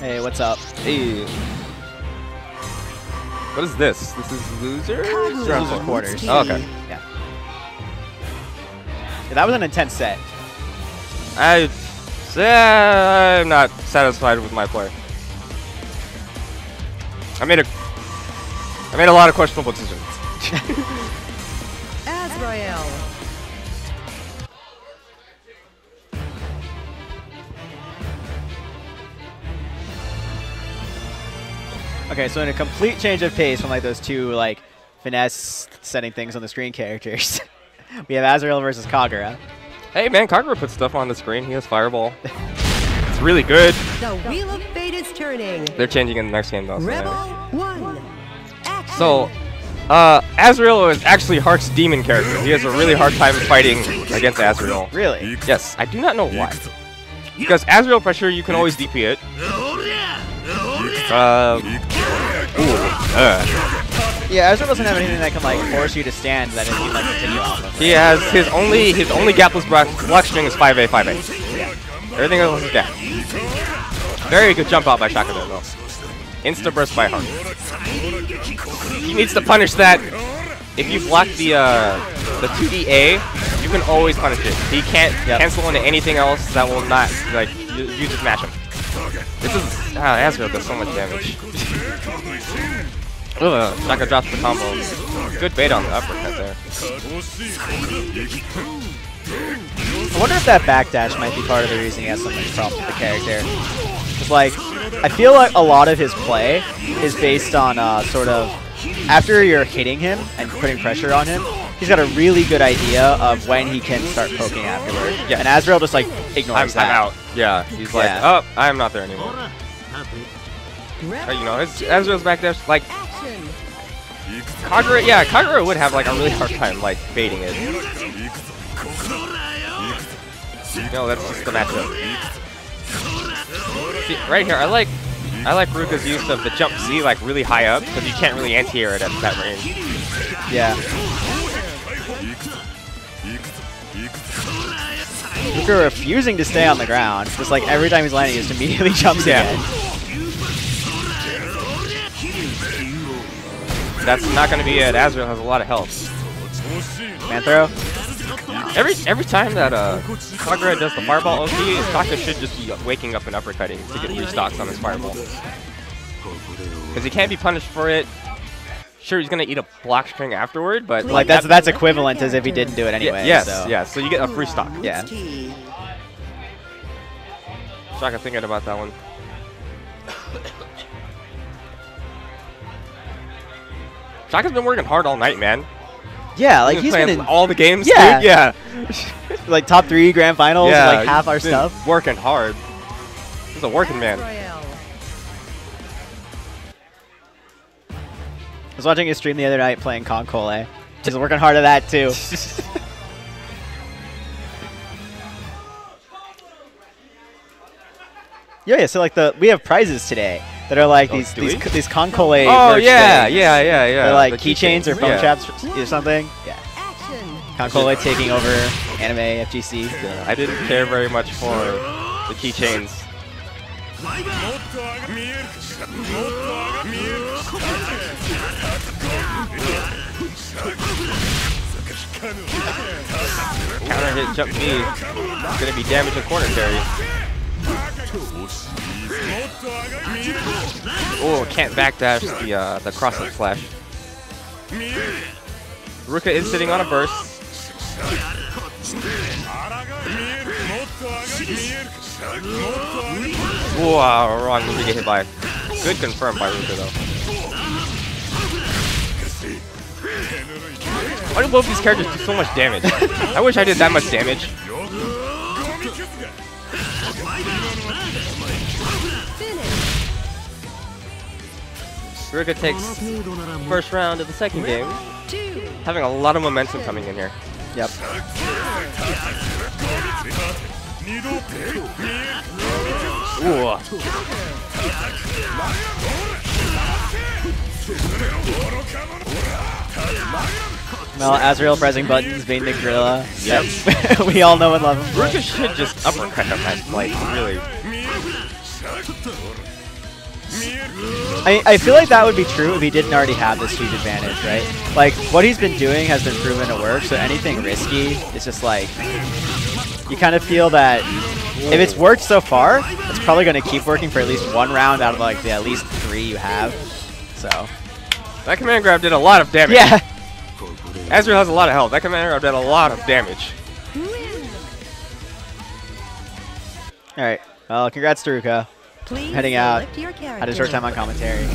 Hey, what's up? Hey. What is this? This is loser? This Round four. quarters. Oh, okay. Yeah. Yeah, That was an intense set. I, yeah, I'm not satisfied with my play. I made a, I made a lot of questionable decisions. Azrael. Okay, so in a complete change of pace from like those two like finesse setting things on the screen characters, we have Azrael versus Kagura. Hey man, Kagura put stuff on the screen. He has Fireball. it's really good. The wheel of fate is turning. They're changing in the next game though. so Rebel yeah. one. Action. So, uh, Azrael is actually Heart's demon character. He has a really hard time fighting against Azrael. Really? Yes, I do not know why. Because Azrael pressure, you can always DP it. Uh, ooh, uh. Yeah, Azrael doesn't have anything that can like force you to stand that he like continue off of. He has his only his only gapless block, block string is 5A 5A. Everything else is gap. Very good jump out by Shaka there though. Insta burst by Heart. He needs to punish that. If you block the uh, the 2DA, you can always punish it. He can't Yep. cancel into anything else that will not like you, you just match him. This is ah, Azrael does so much damage. Ugh, Shaka drops the combo. Good bait on the uppercut there. I wonder if that backdash might be part of the reason he has so much problem with the character. Just like, I feel like a lot of his play is based on uh, sort of after you're hitting him and putting pressure on him, he's got a really good idea of when he can start poking afterward. Yeah. And Azrael just like I'm, ignores I'm that. out. Yeah, he's like, Yeah. oh, I'm not there anymore. Uh, you know, Azrael's back there. Like. Kagura, yeah, Kagura would have like a really hard time like baiting it. No, that's just the matchup. See, right here, I like, I like Ruka's use of the jump Z like really high up because you can't really anti-air it at that range. Yeah. Ruka refusing to stay on the ground. Just like every time he's landing, he just immediately jumps Yeah. again. That's not gonna be it. Azrael has a lot of health. Man throw. Every every time that uh Kagura does the fireball OP, Shaka should just be waking up and uppercutting to get restocks on his fireball. Because he can't be punished for it. Sure, he's gonna eat a block string afterward, but Like that's that's equivalent as if he didn't do it yeah, anyway. yes, so. yes. So you get a free stock. Yeah. T. Shaka thinking about that one. Shaka's been working hard all night, man. Yeah, like He's he's been been playing in all the games. Yeah. dude. yeah, like top three grand finals, yeah. like half our he's stuff. Working hard. He's a working man. Was watching his stream the other night playing KanColle. He's eh? working hard at that too. yeah, yeah. So like the we have prizes today that are like Oh, these these we? c- these KanColle. Oh yeah, things. yeah, yeah, yeah. They're like The keychains or phone yeah. traps or something. Mm. Yeah. Action. KanColle taking over anime FGC. Yeah, I didn't care very much for the keychains. Counter hit jump B. It's gonna be damaging corner carry. Oh, can't backdash the uh, the cross up slash. Ruka is sitting on a burst. Wow, wrong move to get hit by. Good confirm by Ruka though. Why do both these characters do so much damage? I wish I did that much damage. Ruka takes first round of the second game. Having a lot of momentum coming in here. Yep. Well, Azrael pressing buttons, being the gorilla. Yep. we all know and love him. for. Should just uppercut him like really. I, I feel like that would be true if he didn't already have this huge advantage, right? Like, what he's been doing has been proven to work, so anything risky is just like, you kind of feel that if it's worked so far, it's probably going to keep working for at least one round out of like the at least three you have. So, That command grab did a lot of damage. yeah. Azrael has a lot of health. That command grab did a lot of damage. All right. Well, congrats to Ruka. Please Heading out. Had a short time on commentary.